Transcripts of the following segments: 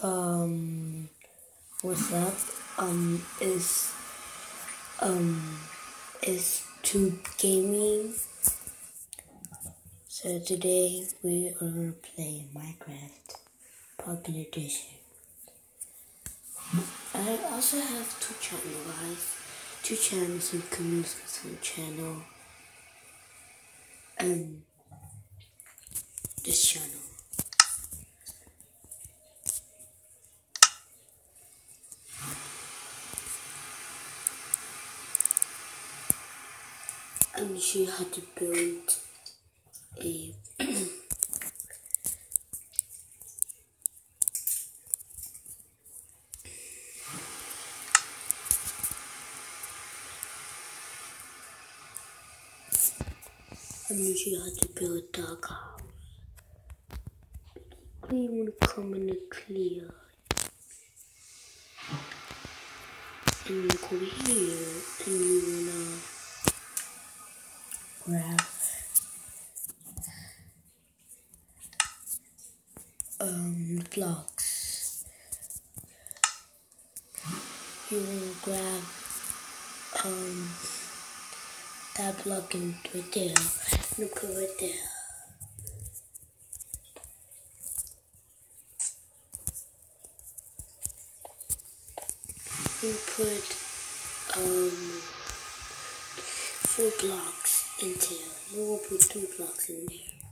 Um, what's up? Um, is um is Tube Gaming. So today we are gonna Minecraft Pocket Edition. I also have two channels, guys. Two channels and community channel and this channel. I'm gonna show you how to build a gonna show you how to build a dog house. You wanna come in the clear. And you go here and you wanna grab um blocks. You wanna grab um that block and there. And put it right there. You put um four blocks in there. You to put two blocks in there.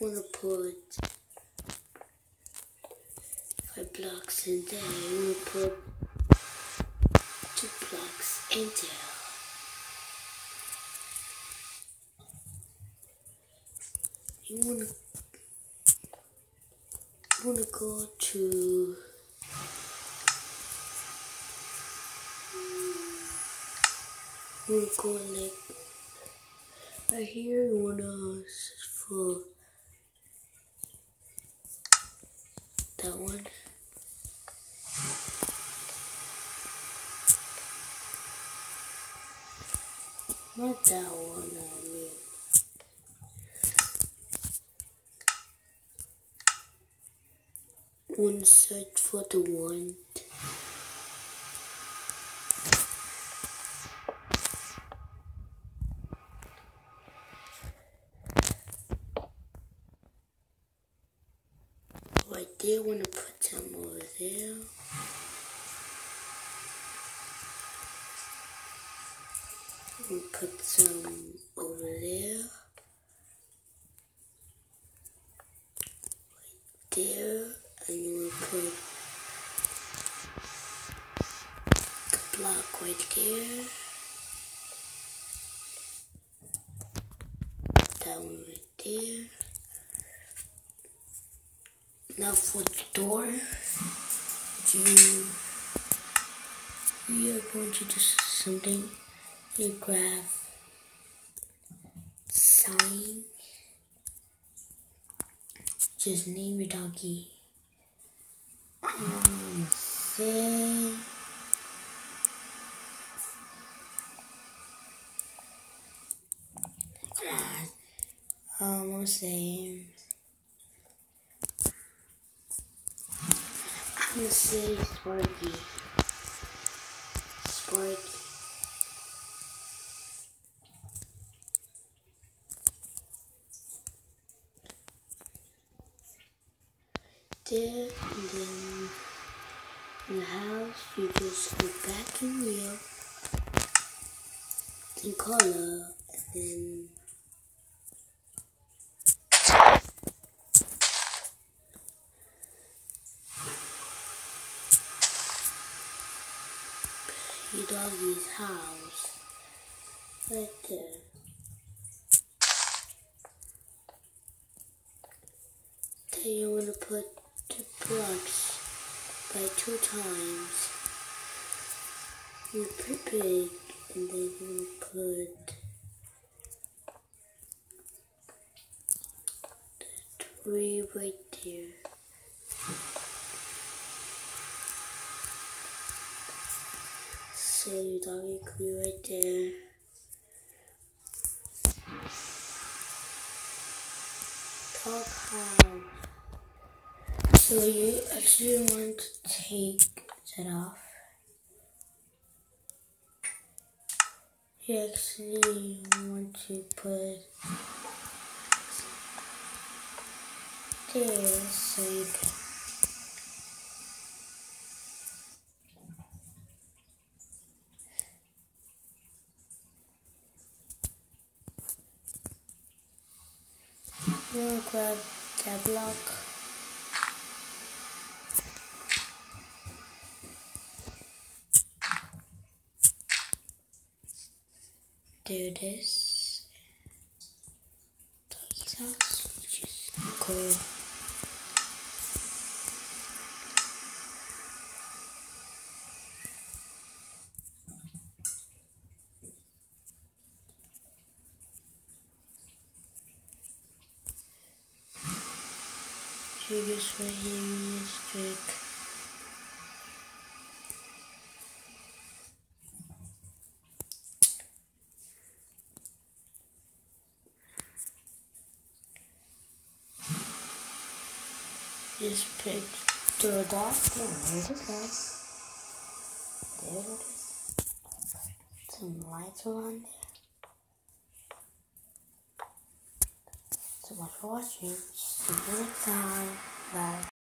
To put five blocks in there. Want to put two blocks in there. You want to go to to go like right here. You want to for that one. Not that one, I mean. One search for the one. There, want to put some over there. We put some over there. Right there. And you will put the block right there. That one right there. Now for the door, you we are going to do something. You grab sign. Just name your doggy. Um, say. Um, I'm saying. Gonna say Sparky. Sparky. There and then in the house you just go back in real in color and then your doggy's house. Right there. Then you want to put the blocks by two times. You put big and then you put the three right there. So you actually want to take that off. You actually want to put this so you can We'll grab that block. Do this. Out, which is cool. This right here real quick. Just pick the dot. There it is. There it is. Some lights around there. So much for watching. See you next time. Bye.